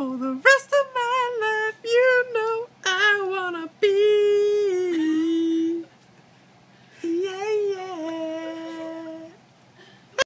for the rest of.